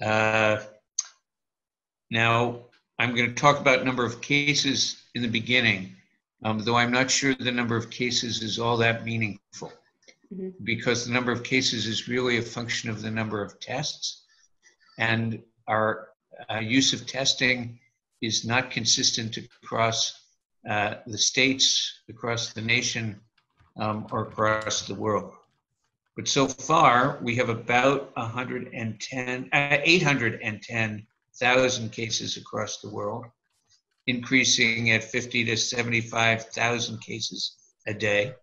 Uh, now, I'm going to talk about number of cases in the beginning, um, though I'm not sure the number of cases is all that meaningful Mhm. because the number of cases is really a function of the number of tests. And our uh, use of testing is not consistent across uh, the states, across the nation, um, or across the world. But so far, we have about 110, uh, 810,000 cases across the world, increasing at 50 to 75,000 cases a day.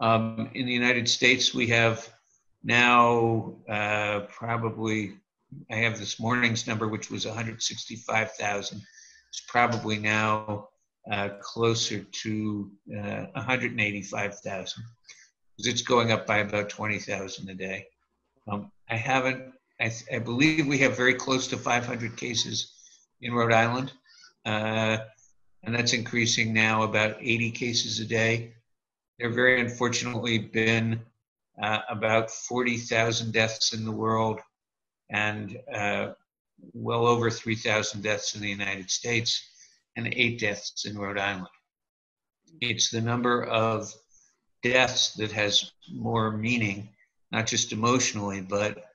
Um, in the United States, we have now uh, probably, I have this morning's number, which was 165,000. It's probably now uh, closer to uh, 185,000 because it's going up by about 20,000 a day. Um, I haven't, I, I believe we have very close to 500 cases in Rhode Island. Uh, and that's increasing now about 80 cases a day. There have very unfortunately been uh, about 40,000 deaths in the world and uh, well over 3,000 deaths in the United States and eight deaths in Rhode Island. It's the number of deaths that has more meaning, not just emotionally, but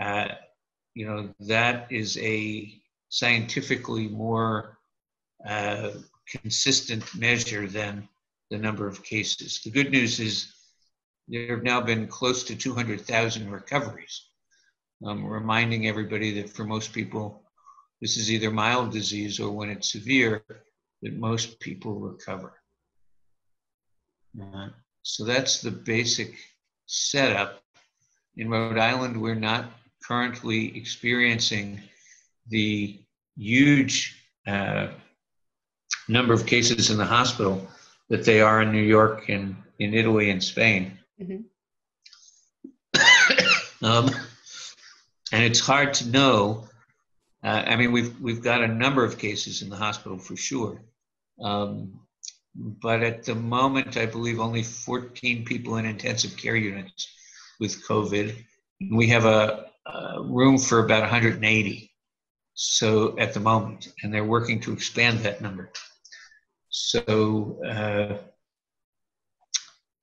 uh, you know that is a scientifically more uh, consistent measure than the number of cases. The good news is there have now been close to 200,000 recoveries, um, reminding everybody that for most people, this is either mild disease or when it's severe, that most people recover. Uh, so that's the basic setup. In Rhode Island, we're not currently experiencing the huge uh, number of cases in the hospital that they are in New York and in Italy and Spain. Mhm. um, and it's hard to know. Uh, I mean, we've we've got a number of cases in the hospital for sure, um, but at the moment, I believe only 14 people in intensive care units with COVID. We have a, a room for about 180. So at the moment, and they're working to expand that number. So, uh,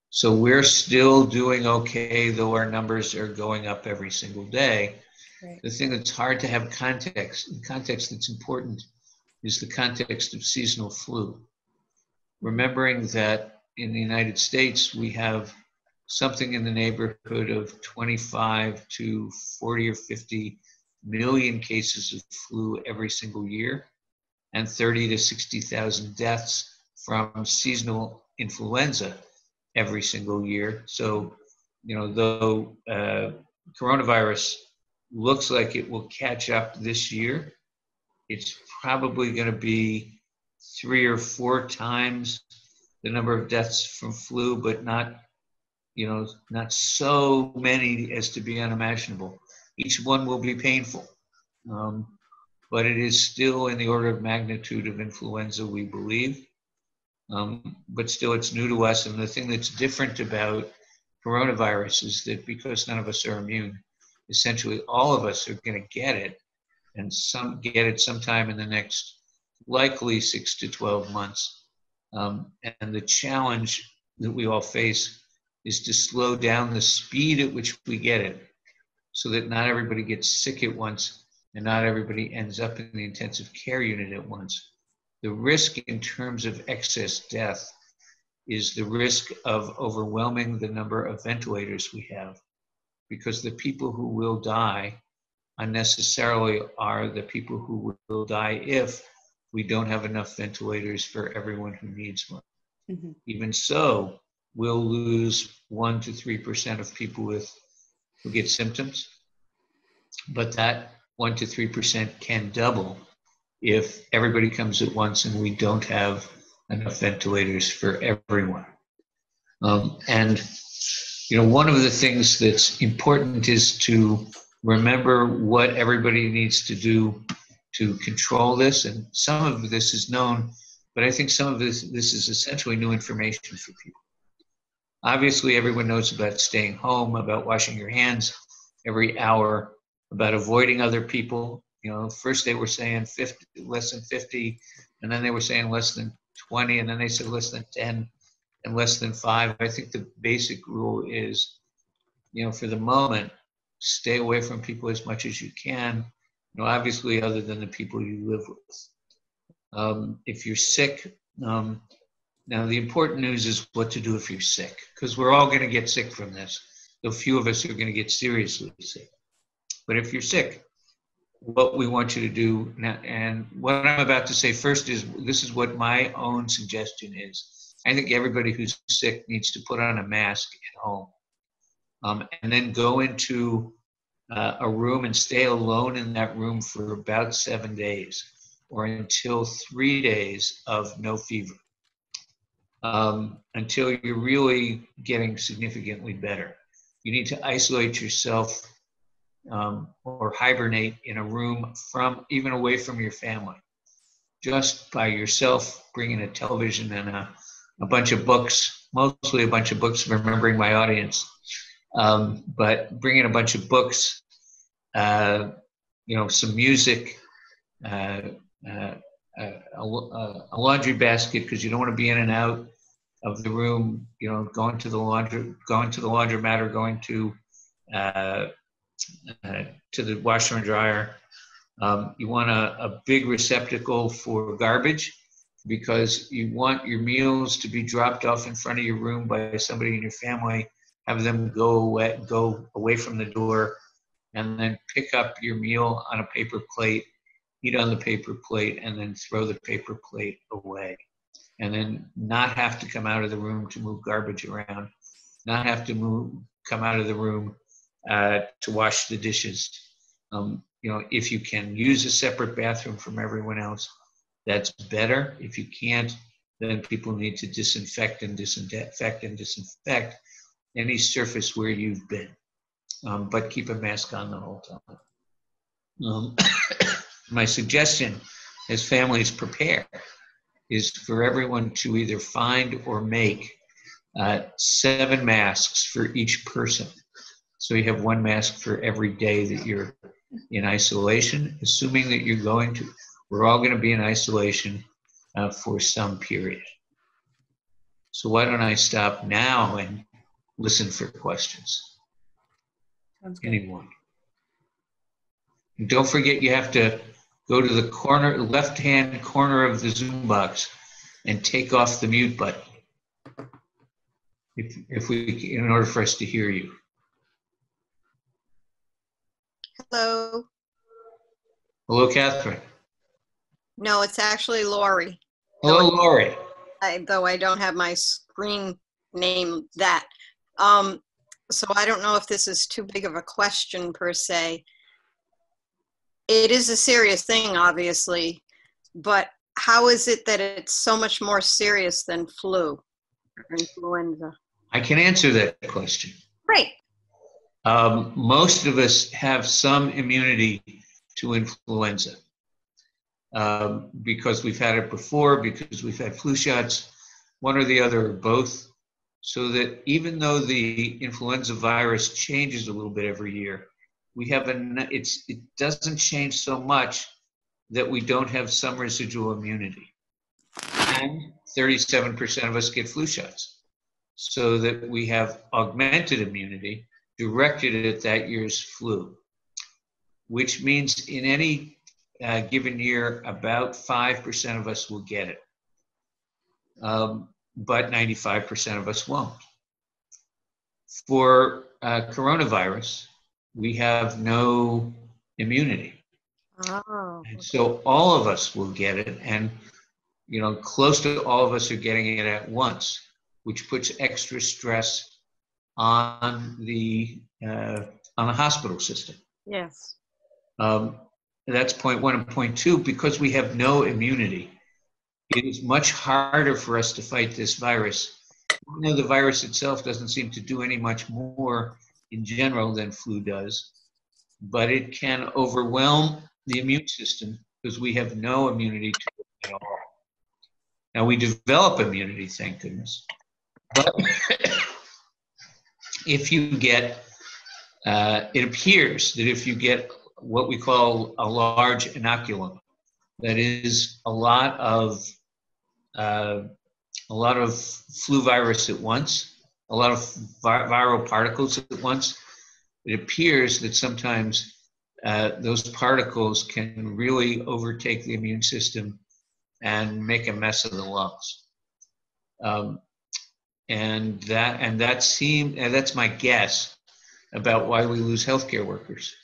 so we're still doing okay, though our numbers are going up every single day. Right. The thing that's hard to have context, the context that's important, is the context of seasonal flu. Remembering that in the United States, we have something in the neighborhood of 25 to 40 or 50 million cases of flu every single year and 30 to 60,000 deaths from seasonal influenza every single year. So, you know, though uh, coronavirus looks like it will catch up this year, it's probably going to be three or four times the number of deaths from flu, but not, you know, not so many as to be unimaginable. Each one will be painful. Um, but it is still in the order of magnitude of influenza, we believe. Um, but still, it's new to us. And the thing that's different about coronavirus is that because none of us are immune, essentially all of us are going to get it, and some get it sometime in the next likely six to 12 months. Um, and the challenge that we all face is to slow down the speed at which we get it so that not everybody gets sick at once and not everybody ends up in the intensive care unit at once. The risk in terms of excess death is the risk of overwhelming the number of ventilators we have because the people who will die unnecessarily are the people who will die if we don't have enough ventilators for everyone who needs one. Mhm. Even so, we'll lose one to three percent of people with who get symptoms, but that one to three percent can double if everybody comes at once and we don't have enough ventilators for everyone. Um, and you know, one of the things that's important is to remember what everybody needs to do to control this. And some of this is known, but I think some of this this is essentially new information for people. Obviously, everyone knows about staying home, about washing your hands every hour, about avoiding other people. You know, first they were saying 50, less than 50, and then they were saying less than 20, and then they said less than 10 and less than five. I think the basic rule is, you know, for the moment, stay away from people as much as you can. Know, obviously, other than the people you live with. Um, if you're sick, um, now the important news is what to do if you're sick, because we're all going to get sick from this. Though few of us are going to get seriously sick. But if you're sick, what we want you to do, now, and what I'm about to say first is this is what my own suggestion is. I think everybody who's sick needs to put on a mask at home um, and then go into uh, a room and stay alone in that room for about seven days or until three days of no fever um, until you're really getting significantly better. You need to isolate yourself um, or hibernate in a room from even away from your family, just by yourself, bringing a television and a, a bunch of books, mostly a bunch of books, remembering my audience, um, but bringing a bunch of books, uh, you know, some music, uh, uh, a, a, laundry basket because you don't want to be in and out of the room. You know, going to the laundry, going to the laundromat, or going to uh, uh, to the washer and dryer. Um, you want a, a big receptacle for garbage because you want your meals to be dropped off in front of your room by somebody in your family. Have them go away, go away from the door, and then pick up your meal on a paper plate eat on the paper plate, and then throw the paper plate away. And then not have to come out of the room to move garbage around, not have to move, come out of the room uh, to wash the dishes. Um, you know, if you can use a separate bathroom from everyone else, that's better. If you can't, then people need to disinfect and disinfect and disinfect any surface where you've been. Um, but keep a mask on the whole time. Um, my suggestion as families prepare is for everyone to either find or make uh, seven masks for each person. So you have one mask for every day that you're in isolation, assuming that you're going to, we're all going to be in isolation uh, for some period. So why don't I stop now and listen for questions? Anyone? And don't forget you have to go to the corner, left-hand corner of the Zoom box and take off the mute button. If, if we, in order for us to hear you. Hello. Hello, Catherine. No, it's actually Lori. Hello, Lori. I, though I don't have my screen name that. Um, so I don't know if this is too big of a question per se it is a serious thing, obviously, but how is it that it's so much more serious than flu or influenza? I can answer that question. Great. Um, most of us have some immunity to influenza um, because we've had it before, because we've had flu shots, one or the other, or both. So that even though the influenza virus changes a little bit every year, we have an it's it doesn't change so much that we don't have some residual immunity. And 37% of us get flu shots. So that we have augmented immunity directed at that year's flu which means in any uh, given year about 5% of us will get it. Um, but 95% of us won't for uh, coronavirus we have no immunity. Oh. And so all of us will get it, and you know, close to all of us are getting it at once, which puts extra stress on the uh, on the hospital system. Yes. Um, that's point one and point two. Because we have no immunity, it is much harder for us to fight this virus. Even though the virus itself doesn't seem to do any much more in general than flu does, but it can overwhelm the immune system because we have no immunity to it at all. Now we develop immunity, thank goodness. But if you get, uh, it appears that if you get what we call a large inoculum. That is a lot of uh, a lot of flu virus at once, a lot of vi- viral particles at once. It appears that sometimes uh, those particles can really overtake the immune system and make a mess of the lungs. Um, and that and that seemed and that's my guess about why we lose healthcare workers.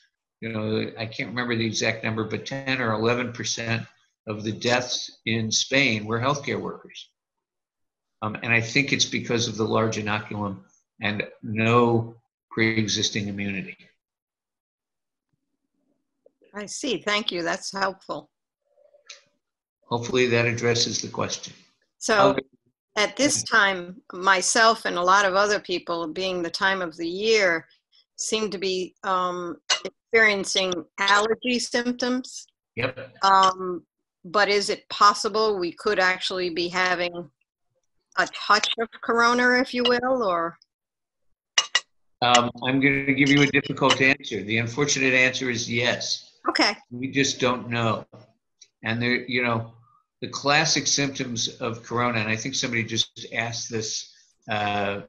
You know, I can't remember the exact number, but 10 or 11 percent of the deaths in Spain were healthcare workers. Um, and I think it's because of the large inoculum and no pre-existing immunity. I see. Thank you. That's helpful. Hopefully that addresses the question. So at this time, myself and a lot of other people, being the time of the year, seem to be um, experiencing allergy symptoms. Yep. Um, but is it possible we could actually be having a touch of corona, if you will, or? Um, I'm going to give you a difficult answer. The unfortunate answer is yes. Okay. We just don't know. And there, you know, the classic symptoms of corona, and I think somebody just asked this uh,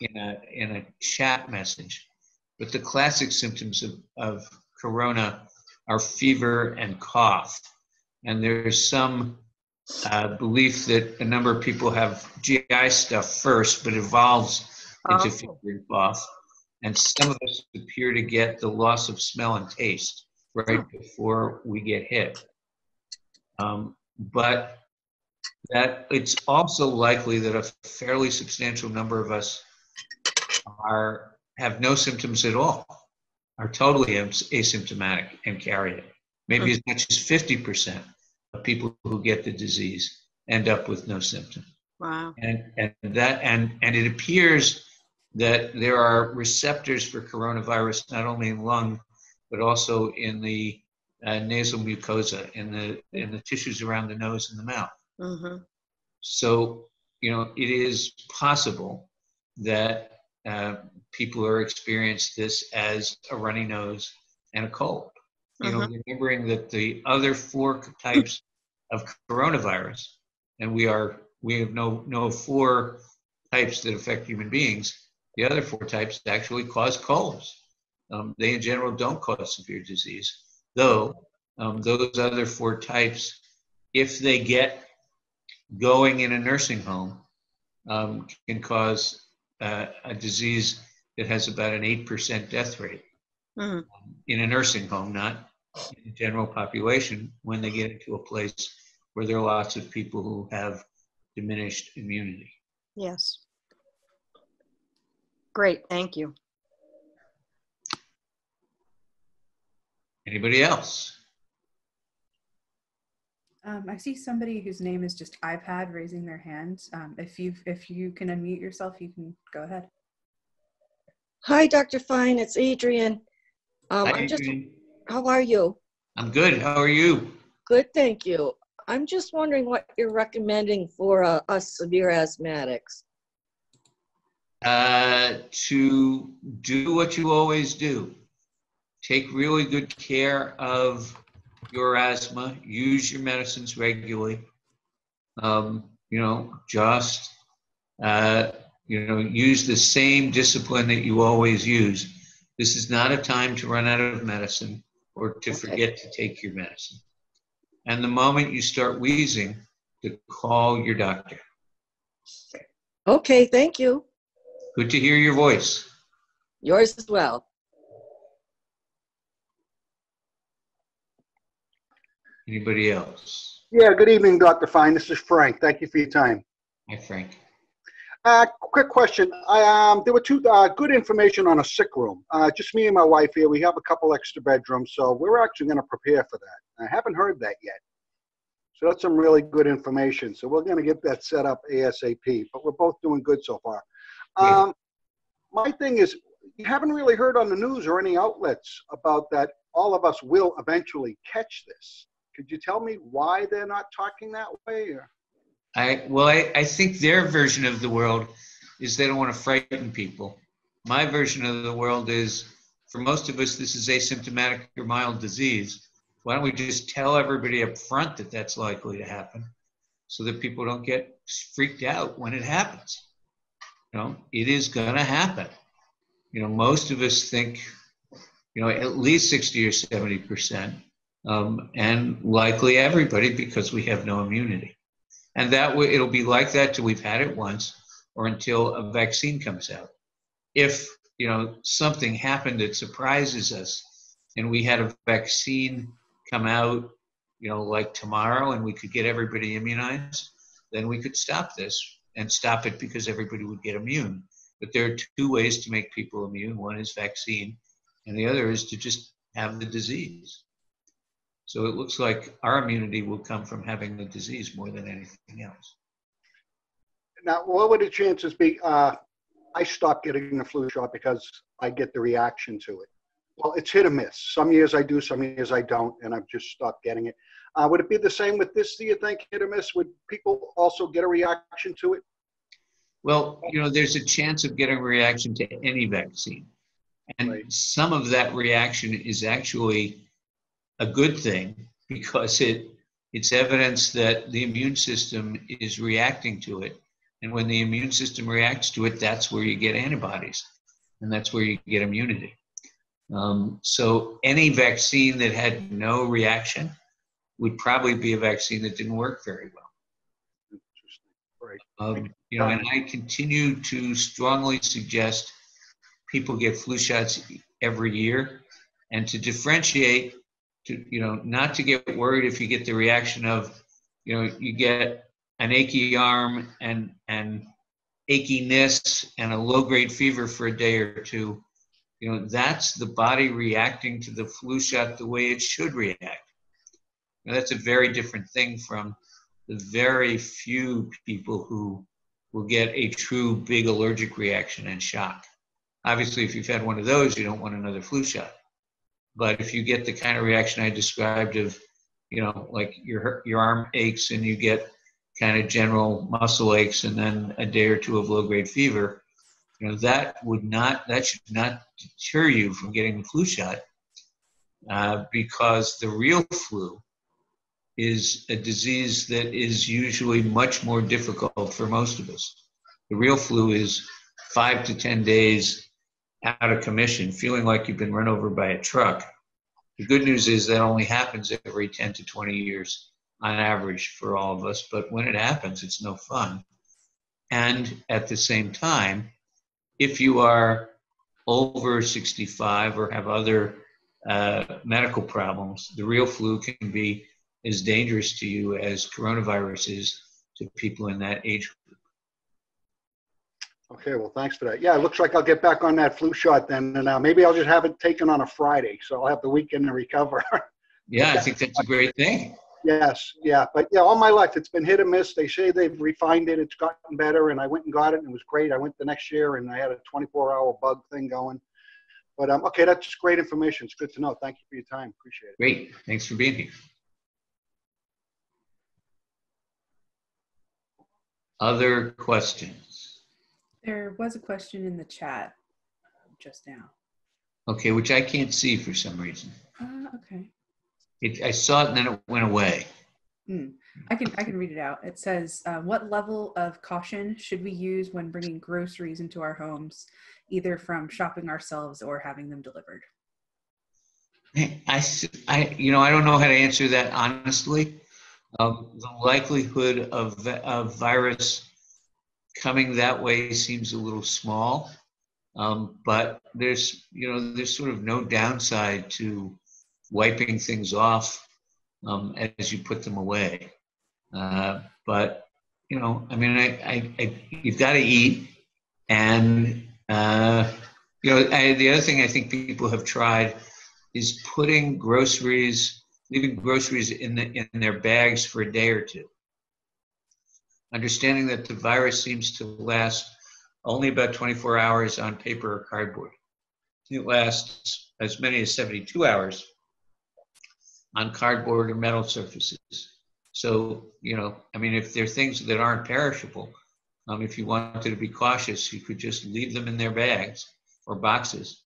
in a in a chat message, but the classic symptoms of, of corona are fever and cough. And there's some uh, belief that a number of people have GI stuff first, but evolves into Oh. and cough. And some of us appear to get the loss of smell and taste right before we get hit. Um, but that it's also likely that a fairly substantial number of us are have no symptoms at all, are totally asymptomatic and carry it. Maybe as much as 50% of people who get the disease end up with no symptoms. Wow. And, and that and and it appears that there are receptors for coronavirus not only in lung but also in the uh, nasal mucosa in the in the tissues around the nose and the mouth. hmm So you know it is possible that uh, people are experiencing this as a runny nose and a cold. You know, remembering that the other four types of coronavirus, and we are we have no no four types that affect human beings. The other four types actually cause colds. Um, they in general don't cause severe disease, though um, those other four types, if they get going in a nursing home, um, can cause uh, a disease that has about an 8% death rate Mhm. in a nursing home, not in the general population, when they get into a place where there are lots of people who have diminished immunity. Yes. Great. Thank you. Anybody else? Um, I see somebody whose name is just iPad raising their hand. Um, if you if you can unmute yourself, you can go ahead. Hi, Dr. Fine. It's Adrian. Um, I'm just, how are you? I'm good. How are you? Good, thank you. I'm just wondering what you're recommending for uh, us severe asthmatics. Uh, to do what you always do. Take really good care of your asthma. Use your medicines regularly. Um, you know, just uh, you know, use the same discipline that you always use. This is not a time to run out of medicine or to Okay. forget to take your medicine. And the moment you start wheezing, to call your doctor. Okay, thank you. Good to hear your voice. Yours as well. Anybody else? Yeah, good evening, Dr. Fine. This is Frank. Thank you for your time. Hi, Frank. Uh, quick question. I, um, there were two uh, good information on a sick room. Uh, just me and my wife here. We have a couple extra bedrooms, so we're actually going to prepare for that. I haven't heard that yet. So that's some really good information. So we're going to get that set up ASAP. But we're both doing good so far. Um, my thing is, you haven't really heard on the news or any outlets about that. All of us will eventually catch this. Could you tell me why they're not talking that way? Or? I well, I, I think their version of the world is they don't want to frighten people. My version of the world is for most of us, this is asymptomatic or mild disease. Why don't we just tell everybody up front that that's likely to happen so that people don't get freaked out when it happens? You know, it is going to happen. You know, most of us think, you know, at least 60 or 70%, um, and likely everybody because we have no immunity. And that way, it'll be like that till we've had it once or until a vaccine comes out. If you know something happened that surprises us, and we had a vaccine come out, you know, like tomorrow, and we could get everybody immunized, then we could stop this and stop it because everybody would get immune. But there are two ways to make people immune. One is vaccine, and the other is to just have the disease. So it looks like our immunity will come from having the disease more than anything else. Now, what would the chances be? Uh, I stopped getting the flu shot because I get the reaction to it. Well, it's hit or miss. Some years I do, some years I don't, and I've just stopped getting it. Uh, would it be the same with this? Do you think hit or miss? Would people also get a reaction to it? Well, you know, there's a chance of getting a reaction to any vaccine. And Right. some of that reaction is actually a good thing because it it's evidence that the immune system is reacting to it. And when the immune system reacts to it, that's where you get antibodies and that's where you get immunity. Um, so any vaccine that had no reaction would probably be a vaccine that didn't work very well. Interesting. Right. Um, you know, and I continue to strongly suggest people get flu shots every year and to differentiate to, you know, not to get worried if you get the reaction of, you know, you get an achy arm and, and achiness and a low grade fever for a day or two. You know, that's the body reacting to the flu shot the way it should react. Now, that's a very different thing from the very few people who will get a true big allergic reaction and shock. Obviously, if you've had one of those, you don't want another flu shot. But if you get the kind of reaction I described of, you know, like your your arm aches and you get kind of general muscle aches and then a day or two of low grade fever, you know, that would not that should not deter you from getting the flu shot uh, because the real flu is a disease that is usually much more difficult for most of us. The real flu is five to 10 days out of commission, feeling like you've been run over by a truck. The good news is that only happens every 10 to 20 years on average for all of us, but when it happens, it's no fun. And at the same time, if you are over 65 or have other uh, medical problems, the real flu can be as dangerous to you as coronavirus is to people in that age group. Okay, well, thanks for that. Yeah, it looks like I'll get back on that flu shot then, and uh, maybe I'll just have it taken on a Friday, so I'll have the weekend to recover. Yeah, I think that's a great thing. yes, yeah, but yeah, all my life it's been hit or miss. They say they've refined it; it's gotten better, and I went and got it, and it was great. I went the next year, and I had a 24-hour bug thing going. But um, okay, that's great information. It's good to know. Thank you for your time. Appreciate it. Great. Thanks for being here. Other questions? There was a question in the chat just now. Okay, which I can't see for some reason. Uh, okay. It, I saw it and then it went away. I can I can read it out. It says, uh, "What level of caution should we use when bringing groceries into our homes, either from shopping ourselves or having them delivered?" I, I you know, I don't know how to answer that honestly. Um, the likelihood of, of virus coming that way seems a little small. Um, but there's, you know, there's sort of no downside to wiping things off um, as you put them away. Uh, but, you know, I mean, I, I, I you've got to eat. And, uh, you know, I, the other thing I think people have tried is putting groceries, leaving groceries in, the, in their bags for a day or two. Understanding that the virus seems to last only about 24 hours on paper or cardboard. It lasts as many as 72 hours on cardboard or metal surfaces. So, you know, I mean, if there are things that aren't perishable, um, if you wanted to be cautious, you could just leave them in their bags or boxes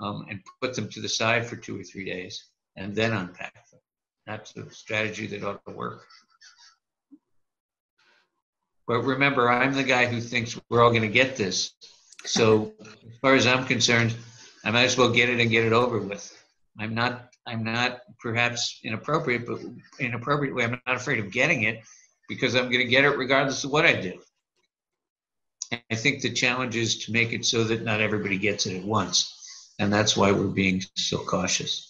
um, and put them to the side for two or three days and then unpack them. That's a strategy that ought to work. But remember, I'm the guy who thinks we're all going to get this. So as far as I'm concerned, I might as well get it and get it over with. I'm not, I'm not perhaps inappropriate, but inappropriately, I'm not afraid of getting it because I'm going to get it regardless of what I do. I think the challenge is to make it so that not everybody gets it at once. And that's why we're being so cautious.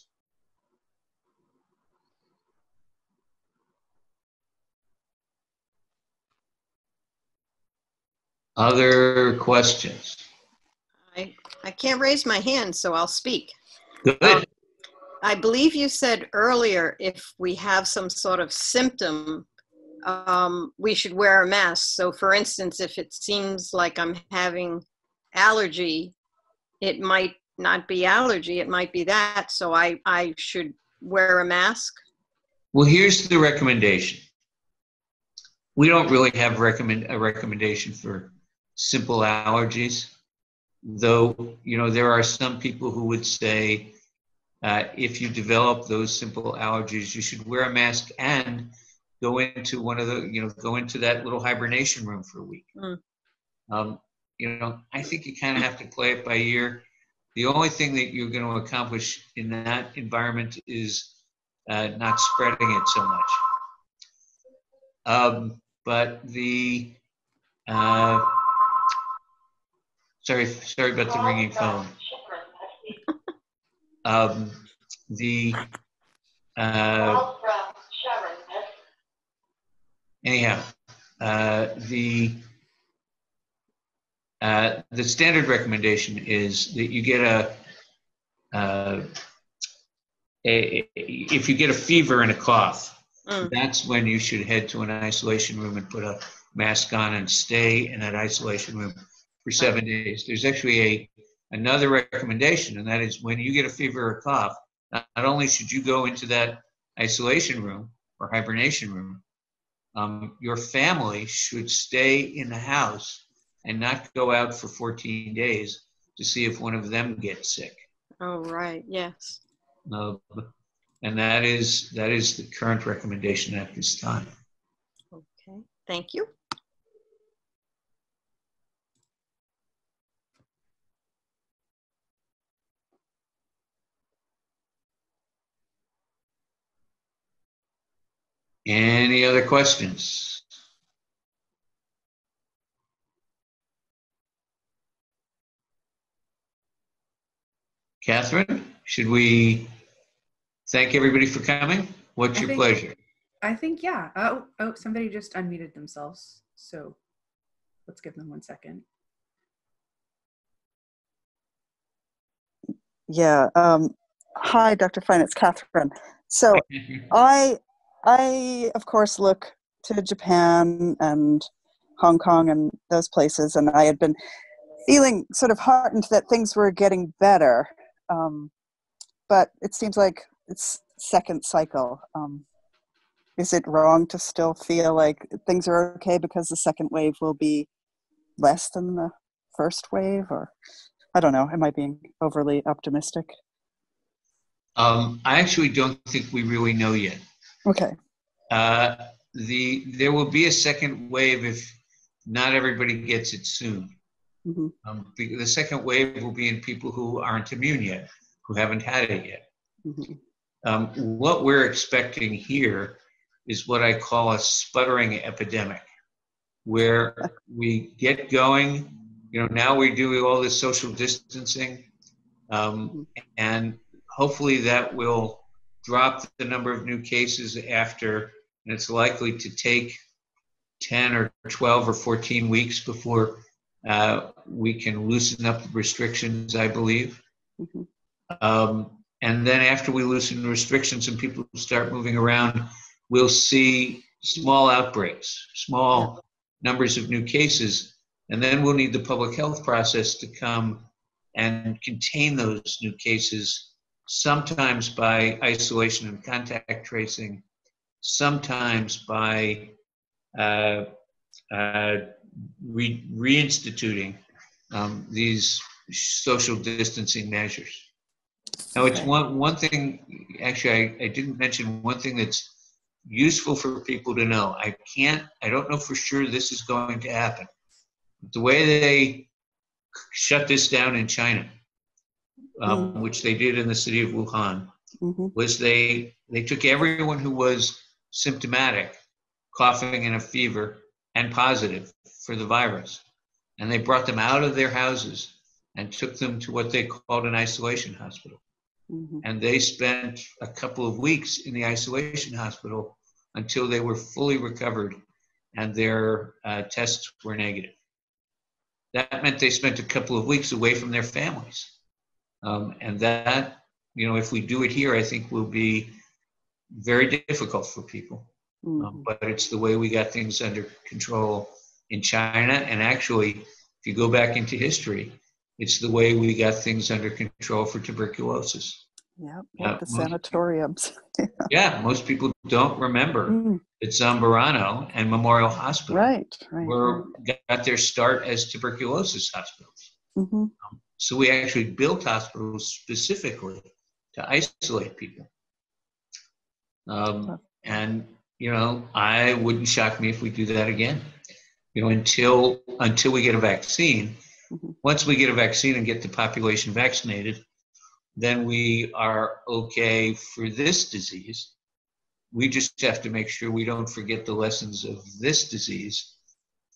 Other questions? I, I can't raise my hand, so I'll speak. Good. I believe you said earlier if we have some sort of symptom, um, we should wear a mask. So, for instance, if it seems like I'm having allergy, it might not be allergy, it might be that. So, I, I should wear a mask. Well, here's the recommendation. We don't really have recommend a recommendation for simple allergies, though you know there are some people who would say uh, if you develop those simple allergies, you should wear a mask and go into one of the you know go into that little hibernation room for a week. Mm. Um, you know, I think you kind of have to play it by ear. The only thing that you're going to accomplish in that environment is uh, not spreading it so much. Um, but the uh, sorry, sorry about the ringing phone. Um, the uh, anyhow, uh, the uh, the standard recommendation is that you get a, uh, a if you get a fever and a cough, Mm. that's when you should head to an isolation room and put a mask on and stay in that isolation room for seven days. There's actually a another recommendation, and that is when you get a fever or cough, not, not only should you go into that isolation room or hibernation room, um, your family should stay in the house and not go out for 14 days to see if one of them gets sick. Oh, right. Yes. Uh, and that is that is the current recommendation at this time. Okay. Thank you. Any other questions? Catherine, should we thank everybody for coming? What's I your think- pleasure? I think yeah. Oh, oh, somebody just unmuted themselves. So let's give them one second. Yeah. Um, hi, Dr. Fine. It's Catherine. So I, I of course look to Japan and Hong Kong and those places, and I had been feeling sort of heartened that things were getting better. Um, but it seems like it's second cycle. Um, is it wrong to still feel like things are okay because the second wave will be less than the first wave, or I don't know. Am I being overly optimistic? Um, I actually don't think we really know yet. Okay. Uh, the there will be a second wave if not everybody gets it soon. hmm Um, the, the second wave will be in people who aren't immune yet, who haven't had it yet. hmm Um, what we're expecting here is what I call a sputtering epidemic, where we get going. You know, now we do all this social distancing, um, and hopefully that will drop the number of new cases after, and it's likely to take 10 or 12 or 14 weeks before uh, we can loosen up the restrictions, I believe. Mhm. Um, and then after we loosen the restrictions and people start moving around, we'll see small outbreaks, small numbers of new cases, and then we'll need the public health process to come and contain those new cases, sometimes by isolation and contact tracing, sometimes by uh, uh, re- reinstituting um, these social distancing measures. Now, it's one, one thing, actually, I, I didn't mention one thing that's useful for people to know. I can't, I don't know for sure this is going to happen. The way they shut this down in China, um, which they did in the city of Wuhan, Mhm. was they, they took everyone who was symptomatic, coughing and a fever, and positive for the virus. And they brought them out of their houses and took them to what they called an isolation hospital Mhm. and they spent a couple of weeks in the isolation hospital until they were fully recovered and their uh, tests were negative. That meant they spent a couple of weeks away from their families. Um, and that, you know, if we do it here, I think will be very difficult for people. Mhm. Um, but it's the way we got things under control in China. And actually, if you go back into history, it's the way we got things under control for tuberculosis. Yeah, Yep. The most- sanatoriums. Yeah, most people don't remember Mm, that Zambarano and Memorial Hospital Right. Right. were got their start as tuberculosis hospitals. Mhm. So we actually built hospitals specifically to isolate people. Um, and you know, I wouldn't shock me if we do that again. You know, until until we get a vaccine. Mhm. Once we get a vaccine and get the population vaccinated, then we are okay for this disease. We just have to make sure we don't forget the lessons of this disease,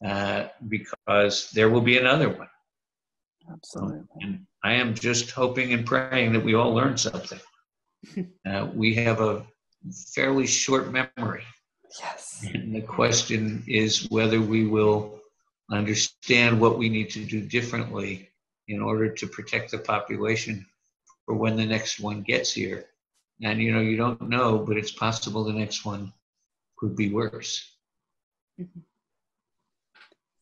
uh, because there will be another one. Absolutely. And I am just hoping and praying that we all learn something. Uh, we have a fairly short memory. Yes. And the question is whether we will understand what we need to do differently in order to protect the population for when the next one gets here. And you know, you don't know, but it's possible the next one could be worse.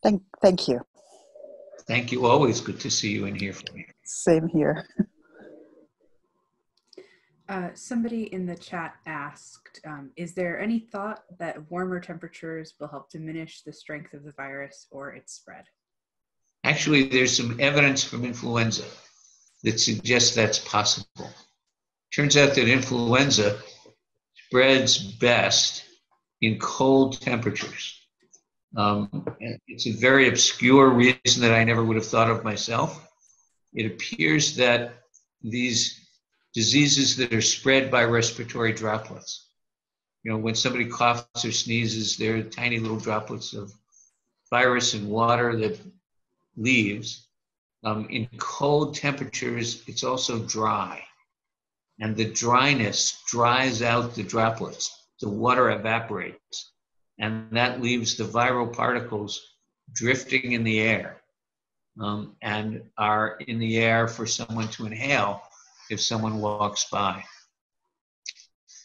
Thank. Thank you. Thank you. Always good to see you and hear from you. Same here. Uh, somebody in the chat asked, um, is there any thought that warmer temperatures will help diminish the strength of the virus or its spread? Actually, there's some evidence from influenza that suggests that's possible. Turns out that influenza spreads best in cold temperatures. Um, it's a very obscure reason that I never would have thought of myself. It appears that these diseases that are spread by respiratory droplets, you know, when somebody coughs or sneezes, there are tiny little droplets of virus and water that leaves. Um, in cold temperatures, it's also dry. And the dryness dries out the droplets. The water evaporates. And that leaves the viral particles drifting in the air um, and are in the air for someone to inhale if someone walks by.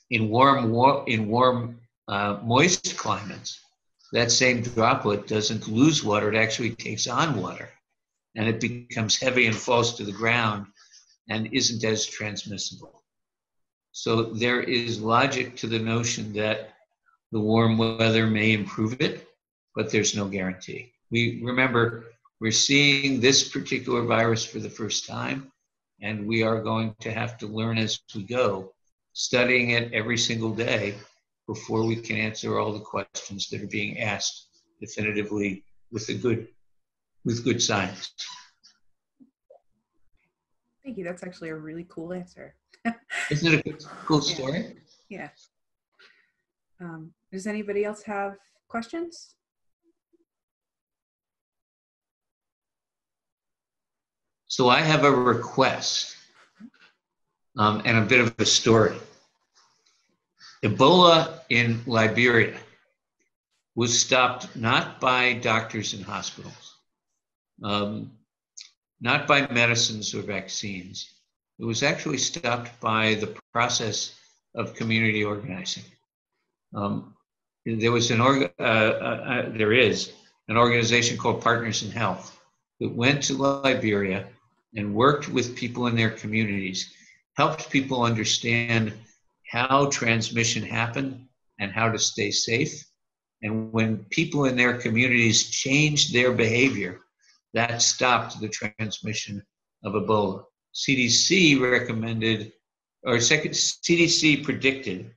In warm, wa- in warm, uh, moist climates, that same droplet doesn't lose water, it actually takes on water and it becomes heavy and falls to the ground and isn't as transmissible. So there is logic to the notion that the warm weather may improve it, but there's no guarantee. We remember we're seeing this particular virus for the first time, and we are going to have to learn as we go, studying it every single day before we can answer all the questions that are being asked definitively with a good with good science. Thank you. That's actually a really cool answer. Isn't it a good, cool story? Yeah. Um, does anybody else have questions? So I have a request um, and a bit of a story. Ebola in Liberia was stopped not by doctors and hospitals, um, not by medicines or vaccines. It was actually stopped by the process of community organizing. Um, there was an org- uh, uh, uh, there is an organization called Partners in Health that went to Liberia and worked with people in their communities, helped people understand how transmission happened and how to stay safe. And when people in their communities changed their behavior, that stopped the transmission of Ebola. CDC recommended, or second, CDC predicted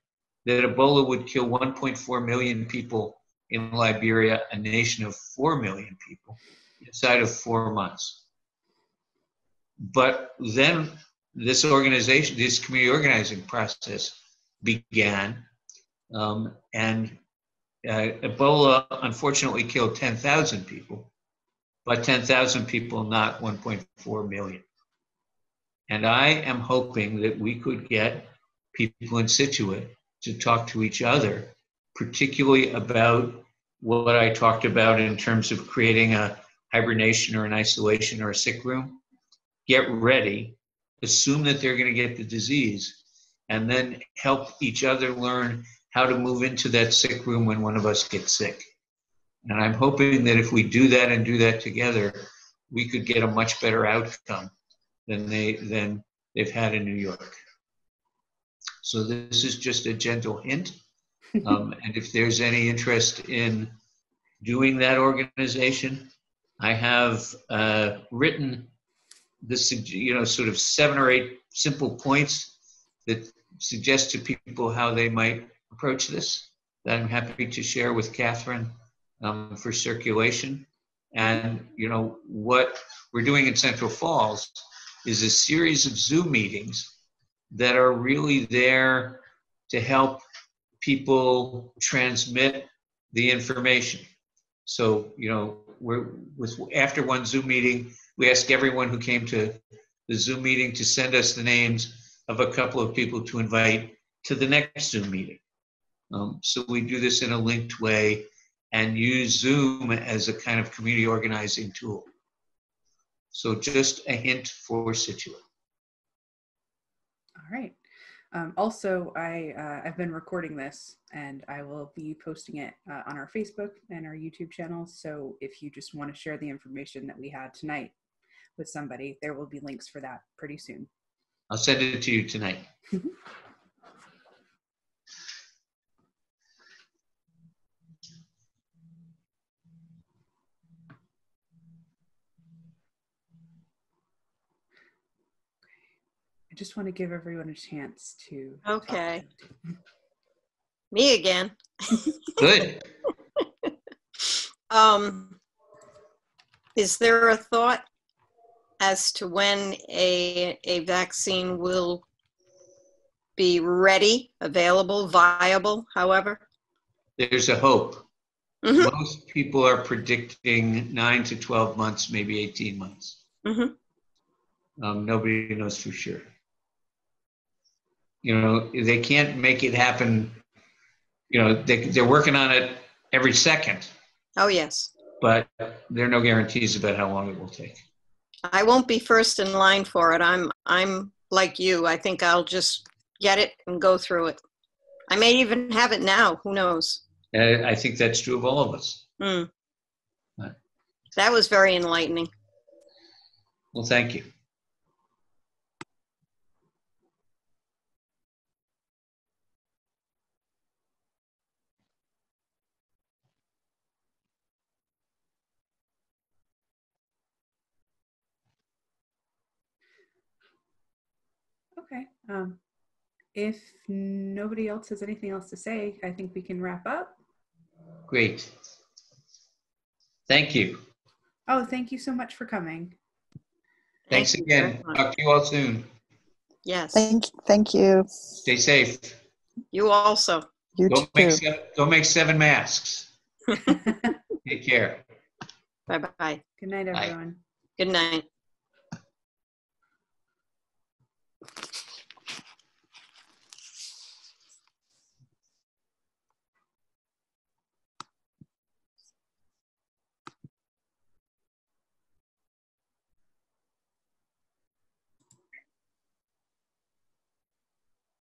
that Ebola would kill 1.4 million people in Liberia, a nation of 4 million people, inside of four months. But then this organization, this community organizing process began, um, and uh, Ebola unfortunately killed 10,000 people, but 10,000 people, not 1.4 million. And I am hoping that we could get people in Scituate to talk to each other, particularly about what I talked about in terms of creating a hibernation or an isolation or a sick room. Get ready, assume that they're going to get the disease, and then help each other learn how to move into that sick room when one of us gets sick. And I'm hoping that if we do that and do that together, we could get a much better outcome than they than they've had in New York. So this is just a gentle hint. Um, and if there's any interest in doing that organization, I have uh, written this, you know, sort of seven or eight simple points that suggest to people how they might approach this that I'm happy to share with Catherine um, for circulation. And, you know, what we're doing in Central Falls is a series of Zoom meetings that are really there to help people transmit the information. So, you know, we're with after one Zoom meeting, we ask everyone who came to the Zoom meeting to send us the names of a couple of people to invite to the next Zoom meeting. Um, so we do this in a linked way and use Zoom as a kind of community organizing tool. So just a hint for Scituate. All right. Um, also, I uh, I've been recording this, and I will be posting it uh, on our Facebook and our YouTube channels. So if you just want to share the information that we had tonight with somebody, there will be links for that pretty soon. I'll send it to you tonight. Just want to give everyone a chance to. Okay. Me again. Good. Um, is there a thought as to when a, a vaccine will be ready, available, viable, however? There's a hope. Mhm. Most people are predicting nine to 12 months, maybe 18 months. Mhm. Um, nobody knows for sure. You know, they can't make it happen. You know, they, they're working on it every second, Oh, yes. but there are no guarantees about how long it will take. I won't be first in line for it. I'm, I'm like you. I think I'll just get it and go through it. I may even have it now. Who knows? Uh, I think that's true of all of us. Hmm. Right. That was very enlightening. Well, thank you. Okay. Um, if nobody else has anything else to say, I think we can wrap up. Great. Thank you. Oh, thank you so much for coming. Thanks Thank again. Talk to you all soon. Yes. Thank, thank you. Stay safe. You also. You Go too. make, seven, go make seven masks. Take care. Bye bye. Good night, Bye. everyone. Good night.